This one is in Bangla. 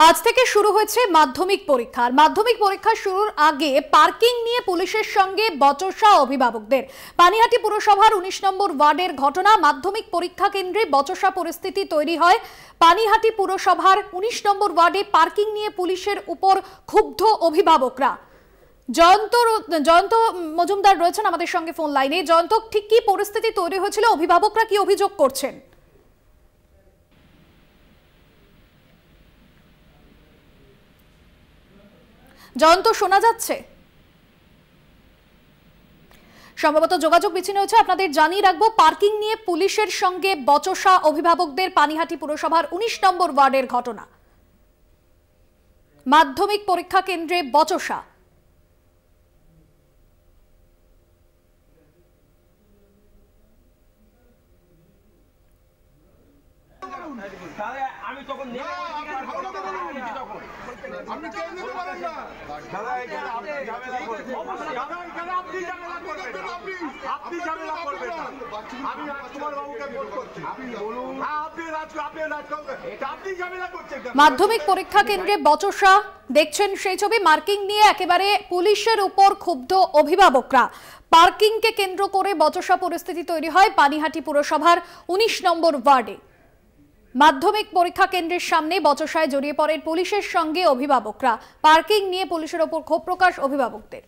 আজ থেকে শুরু হয়েছে মাধ্যমিক পরীক্ষা। আর মাধ্যমিক পরীক্ষা শুরুর আগে পার্কিং নিয়ে পুলিশের সঙ্গে বচসা অভিভাবকদের। পানিহাটি পুরসভার উনিশ নম্বর ওয়ার্ডের ঘটনা, মাধ্যমিক পরীক্ষা কেন্দ্রে বচসা পরিস্থিতি তৈরি হয়। পানিহাটি পুরসভার উনিশ নম্বর ওয়ার্ডে পার্কিং নিয়ে পুলিশের উপর ক্ষুব্ধ অভিভাবকরা। জয়ন্ত জয়ন্ত মজুমদার রয়েছেন আমাদের সঙ্গে ফোন লাইনে। জয়ন্ত, ঠিক কি পরিস্থিতি তৈরি হয়েছিল? অভিভাবকরা কি অভিযোগ করছেন? জয়ন্ত শোনা যাচ্ছে। সম্ভবত যোগাযোগ বিচ্ছিন্ন হয়েছে। আপনাদের জানিয়ে রাখব পার্কিং নিয়ে পুলিশের সঙ্গে বচসা অভিভাবকদের পানিহাটি পুরসভার উনিশ নম্বর ওয়ার্ডের ঘটনা। মাধ্যমিক পরীক্ষা কেন্দ্রে বচসা। আমি তখন আপনি নিতে পারেন না। দাদা এখানে আপনি ঝামেলা করবেন। দাদা এখানে আপনি ঝামেলা করবেন। না। আপনি ঝামেলা করবেন আমি রাজকুমার বাবুকে ফোন করছি। আপনি বলুন। হ্যাঁ আপনি রাজ আপনি এটা আপনি ঝামেলা করছেন মাধ্যমিক পরীক্ষা কেন্দ্রে বচসা। দেখছেন সেই ছবি মার্কিং নিয়ে একেবারে পুলিশের উপর ক্ষুব্ধ অভিভাবকরা। পার্কিংকে কেন্দ্র করে বচসা পরিস্থিতি তৈরি হয় পানিহাটি পুরসভার উনিশ নম্বর ওয়ার্ডে। মাধ্যমিক পরীক্ষা কেন্দ্রের সামনে বচসায় জড়িয়ে পড়েন পুলিশের সঙ্গে অভিভাবকরা। পার্কিং নিয়ে পুলিশের ওপর ক্ষোভ প্রকাশ অভিভাবকদের।